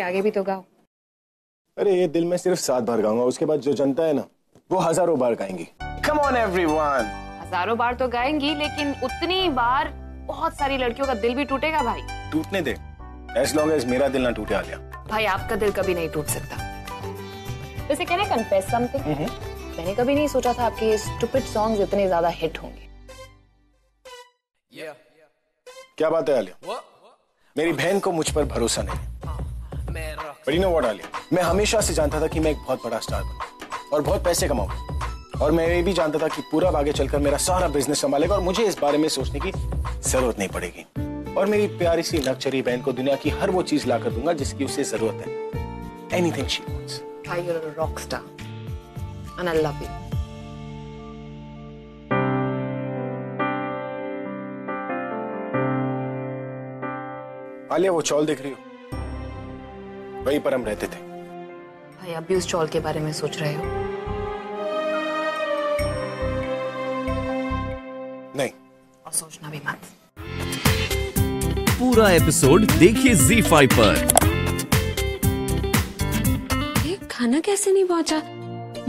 के आगे भी तो गाओ। अरे ये दिल में सिर्फ़ सात बार गाऊँगा उसके बाद जो जनता है ना वो हज़ारों बार गाएँगी। कम ऑन एवरीवन हज़ारों बार तो गाएँगी लेकिन उतनी बार बहुत सारी लड़कियों का दिल भी टूटेगा भाई। टूटने दे। एज लॉन्ग एज मेरा दिल ना टूटे आ गया भाई आपका दिल कभी नहीं टूट सकता। वैसे कहने कन्फेस समथिंग मैंने कभी नहीं सोचा था आपके ये स्टूपिड सॉन्ग्स इतने ज़्यादा हिट होंगे। क्या बात है आलिया? मेरी बहन को मुझ पर भरोसा नहीं। But you know what Alia मैं हमेशा से जानता था कि मैं एक बहुत बड़ा स्टार बनूं और बहुत पैसे कमाऊं। और मैं ये भी जानता था कि पूरा आगे चलकर मेरा सारा बिज़नेस संभालेगा और मुझे इस बारे में सोचने की ज़रूरत नहीं पड़ेगी। और मेरी प्यारी सी नकचरी बहन को दुनिया की हर वो चीज़ ला कर दूँगा जिसकी उसे ज़रूरत है। Anything she wants you're a rock star? And I love you. Alia वो चौल देख रही हो? वहीं पर हम रहते थे। भाई अब भी उस चौल के बारे में सोच रहे हो। नहीं। और सोचना भी मत। पूरा एपिसोड देखिए Z5 पर। ये खाना कैसे नहीं पहुँचा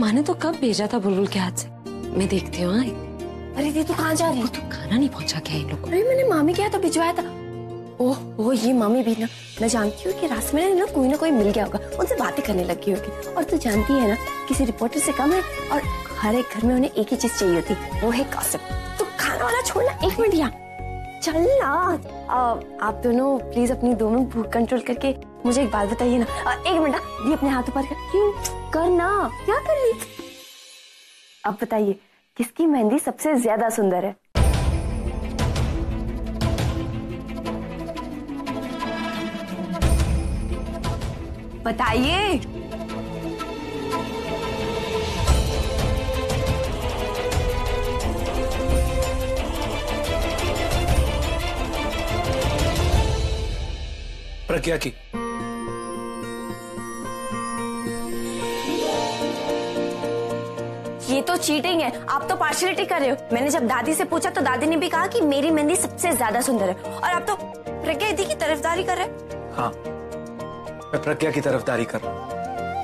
माँ ने तो कब भेजा था बुलबुल के हाथ से? मैं देखती हूँ हाँ, अरे दी तू कहाँ जा रही है? तो खाना नहीं पहुँचा क्या इन लोग को? अरे मैंने मामी के यहाँ तो भिजवाया था। ओह ओह ये मामी भी ना मैं जानती हूँ कि रास्ते में ना कोई ना कोई मिल गया होगा उनसे बातें करने लगी होगी। और तू जानती है ना किसी रिपोर्टर से कम है और हर एक घर में उन्हें एक ही चीज़ चाहिए होती वो है गॉसिप तो खाना वाला छोड़ना एक मिनट यहाँ। चल ना आप दोनों प्लीज़ अपनी दोनों भूख कंट्रोल करके मुझे एक बात बताइए ना। आ, एक मिनट ये अपने हाथ कर। क्यों? कर ना क्या कर रही? अब बताइए किसकी मेहंदी सबसे ज़्यादा सुंदर है? बताइए। प्रज्ञा की। ये तो चीटिंग है। आप तो पार्शलिटी कर रहे हो। मैंने जब दादी से पूछा तो दादी ने भी कहा कि मेरी मेहंदी सबसे ज़्यादा सुंदर है। और आप तो प्रज्ञा दीदी की तरफदारी कर रहे हैं। हाँ। मैं प्रज्ञा की तरफदारी कर।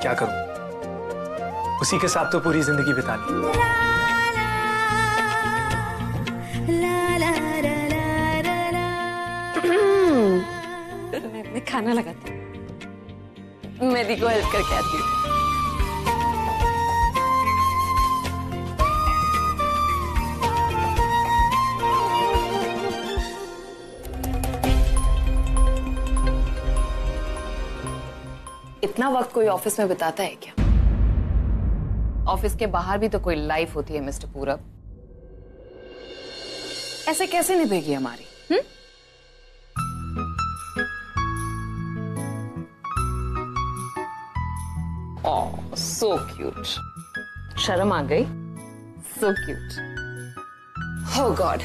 क्या करूँ? उसी के साथ तो पूरी ज़िंदगी बितानी। मैं, मैं खाना लगाती हूँ। दी को हेल्प करके आती हूँ। इतना वक्त कोई ऑफ़िस में बिताता है क्या? ऑफ़िस के बाहर भी तो कोई लाइफ होती है, मिस्टर पूरब। ऐसे कैसे निभेगी हमारी हम्म? सो क्यूट शर्म आ गई? सो क्यूट हो गॉड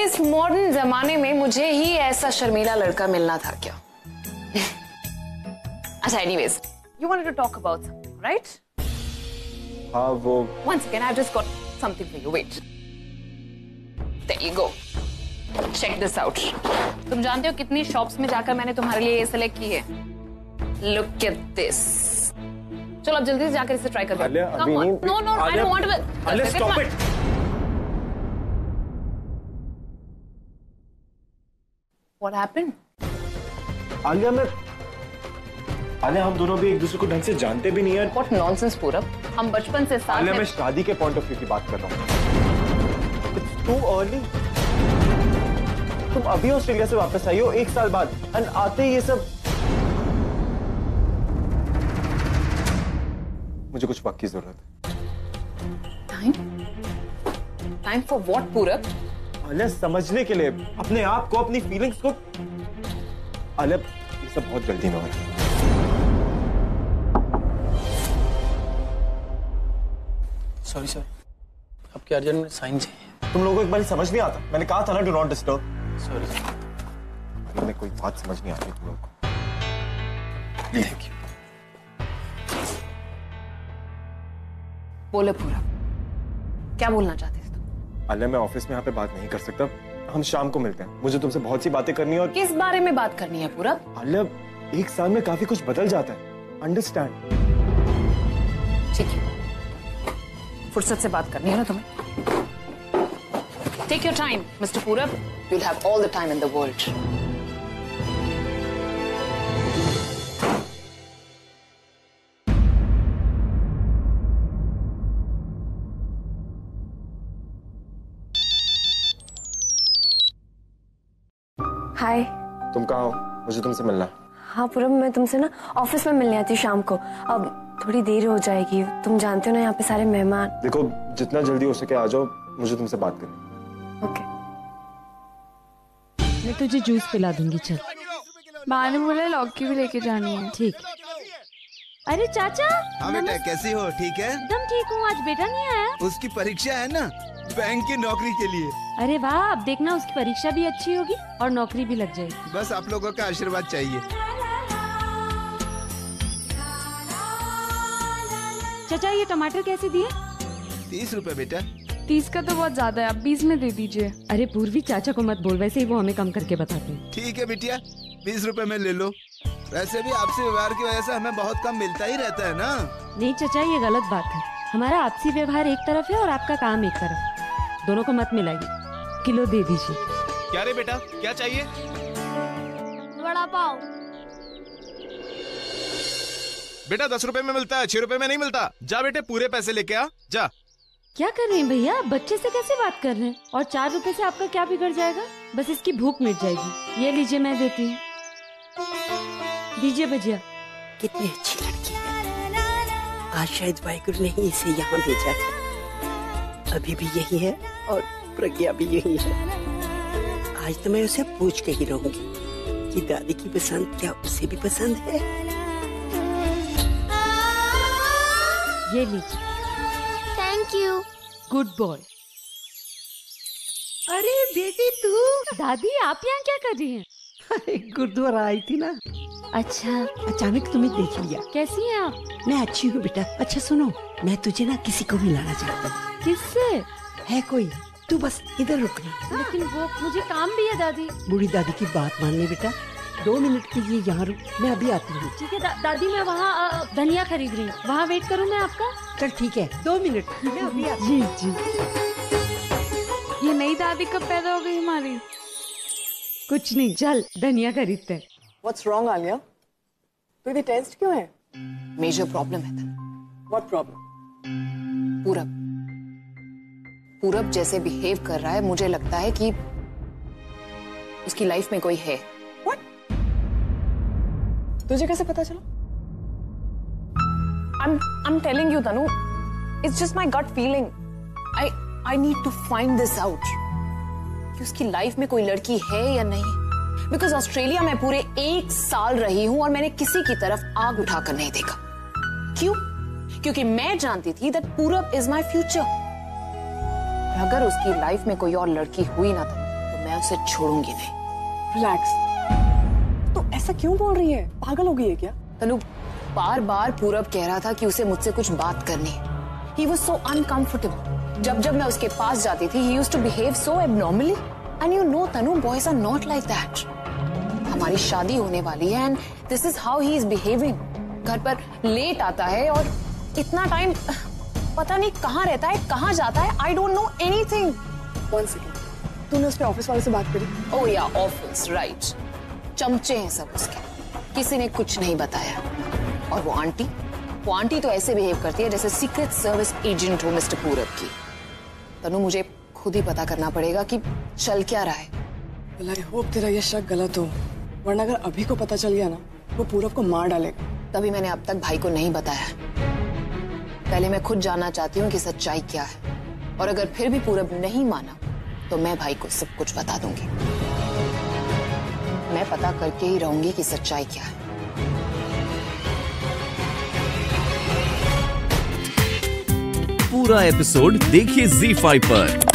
इस मॉडर्न जमाने में मुझे ही ऐसा शर्मीला लड़का मिलना था क्या? अच्छा anyways you wanted to talk about something right हाँ वो once again I just got something for you wait there you go check this out तुम जानते हो कितनी शॉप्स में जाकर मैंने तुम्हारे लिए ये सेलेक्ट की है? लुक एट दिस चलो अब जल्दी से जाकर इसे ट्राई करो come no no I don't want to let's stop it what happened Alia मैं आलिया हम दोनों भी एक दूसरे को ढंग से जानते भी नहीं है। What nonsense, पूरब। हम बचपन से साथ हैं। मैं शादी के पॉइंट ऑफ़ व्यू की बात कर रहा हूँ। इट्स टू अर्ली तुम अभी ऑस्ट्रेलिया से वापस आई हो एक साल बाद। एंड आते ही ये सब। मुझे कुछ वक्त की ज़रूरत है। Time? Time for what, पूरब? आलिया समझने के लिए। अपने आप को अपनी फीलिंग्स को। आलिया ये सब बहुत जल्दी में हो रहा है। सॉरी सर आपके अर्जेंट में साइन चाहिए। तुम लोगों को एक बार समझ नहीं आता। मैंने कहा था ना डू नॉट डिस्टर्ब सॉरी मैंने कोई बात समझ नहीं आती तुम लोगों को। थैंक यू बोले पूरब क्या बोलना चाहते थे तुम? आलिया मैं ऑफ़िस में यहाँ पे बात नहीं कर सकता। हम शाम को मिलते हैं। मुझे तुमसे बहुत सी बातें करनी है और किस बारे में बात करनी है पूरा? आलिया एक साल में काफ़ी कुछ बदल जाता है। अंडरस्टैंड ठीक है। फुर्सत से बात करनी है ना तुम्हें? टेक योर टाइम मिस्टर पूरब you'll have all the time in the world. हाय तुम कहाँ हो? मुझे तुमसे मिलना। है हाँ पूरब मैं तुमसे ना ऑफ़िस में मिलने आती हूँ शाम को। अब थोड़ी देर हो जाएगी। तुम जानते हो ना यहाँ पे सारे मेहमान। देखो जितना जल्दी हो सके आ जाओ मुझे तुमसे बात करनी ओके मैं तुझे जूस पिला दूँगी चल। माँ ने बोला लौकी भी लेके जानी है। ठीक। अरे चाचा हाँ बेटा कैसी हो? ठीक है? एकदम ठीक हूँ आज बेटा नहीं आया। उसकी परीक्षा है ना बैंक की नौकरी के लिए। अरे वाह अब देखना उसकी परीक्षा भी अच्छी होगी और नौकरी भी लग जाएगी। बस आप लोगों का आशीर्वाद चाहिए। चाचा ये टमाटर कैसे दिए? तीस रुपए बेटा। तीस का तो बहुत ज़्यादा है आप बीस में दे दीजिए। अरे पूर्वी चाचा को मत बोल वैसे ही वो हमें कम करके बताते हैं। ठीक है बिटिया बीस रुपए में ले लो। वैसे भी आपसी व्यवहार की वजह से हमें बहुत कम मिलता ही रहता है ना? नहीं चाचा ये गलत बात है। हमारा आपसी व्यवहार एक तरफ़ है और आपका काम एक तरफ़ दोनों को मत मिलाइए। किलो दे दीजिए। क्या रे बेटा क्या चाहिए? बड़ा पाव। बेटा दस रुपए में मिलता है छह रुपए में नहीं मिलता। जा बेटे पूरे पैसे लेके आ जा। क्या कर रहे हैं भैया? बच्चे से कैसे बात कर रहे हैं? और चार रुपए से आपका क्या बिगड़ जाएगा? बस इसकी भूख मिट जाएगी। ये लीजिए मैं देती हूँ। दीजिए भजिया कितनी अच्छी लड़की है। आज शायद वाहिगुरु ने ही इसे यहाँ भेजा है अभी भी यही है और प्रज्ञा भी यही है। आज तो मैं उसे पूछ के ही रहूँगी कि दादी की पसंद क्या उसे भी पसंद है? ये लीजिए। थैंक यू गुड बॉय अरे बेटी तू। दादी आप यहाँ क्या कर रही हैं? अरे गुरुद्वारा आई थी ना। अच्छा। अचानक तुम्हें देख लिया। कैसी हैं आप? मैं अच्छी हूँ बेटा। अच्छा सुनो मैं तुझे ना किसी को मिलाना चाहता हूँ। किससे? है कोई? तू बस इधर रुकना लेकिन वो मुझे काम भी है दादी। बूढ़ी दादी की बात मान ले बेटा। दो मिनट के लिए यहाँ रुक मैं अभी आती हूँ। ठीक है दा, दादी मैं वहाँ धनिया खरीद रही हूँ। वहाँ वेट करूँ मैं आपका? चल ठीक है दो मिनट मैं अभी आती जी जी। ये नई दादी कब पैदा हो गई हमारी? कुछ नहीं चल धनिया खरीदते हैं। What's wrong, Alia? तो ये टेस्ट क्यों है? मेजर प्रॉब्लम है। तनु What problem? पूरब पूरब जैसे बिहेव कर रहा है मुझे लगता है कि उसकी लाइफ में कोई है। तुझे कैसे पता चला? I'm I'm telling you, Tanu, it's just my gut feeling. I I need to find this out. कि उसकी लाइफ में कोई लड़की है या नहीं? बिकॉज़ ऑस्ट्रेलिया में पूरे एक साल रही हूँ और मैंने किसी की तरफ़ आग उठाकर नहीं देखा। क्यों? क्योंकि मैं जानती थी दैट पूरब इज़ माई फ्यूचर अगर उसकी लाइफ में कोई और लड़की हुई ना तो मैं उसे छोड़ूँगी नहीं। रिलैक्स ऐसा क्यों बोल रही है? पागल हो गई है क्या? तनु बार बार पूरब कह रहा था कि उसे मुझसे कुछ बात करनी है। वॉज़ सो अनकंफर्टेबल जब जब मैं उसके पास जाती थी ही used to behave so abnormally and you know Tanu boys are not like that हमारी शादी होने वाली है and this is how he is behaving घर पर लेट आता है और इतना टाइम पता नहीं कहाँ रहता है कहाँ जाता है I don't know anything one second तूने उसके ऑफ़िस वाले से बात करी? ओ या ऑफ़िस राइट चमचे हैं सब उसके। किसी ने कुछ नहीं बताया। और वो आंटी? वो आंटी तो ऐसे बिहेव करती है जैसे सीक्रेट सर्विस एजेंट हो मिस्टर पूरब की। तनु मुझे खुद ही पता करना पड़ेगा कि चल क्या रहा है। well, I hope तेरा ये शक गलत हो। वरना अगर अभी को पता चल गया ना वो पूरब को मार डालेगा। तभी मैंने अब तक भाई को नहीं बताया। पहले मैं खुद जानना चाहती हूँ कि सच्चाई क्या है। और अगर फिर भी पूरब नहीं माना तो मैं भाई को सब कुछ बता दूँगी। मैं पता करके ही रहूँगी कि सच्चाई क्या है। पूरा एपिसोड देखिए Z5 पर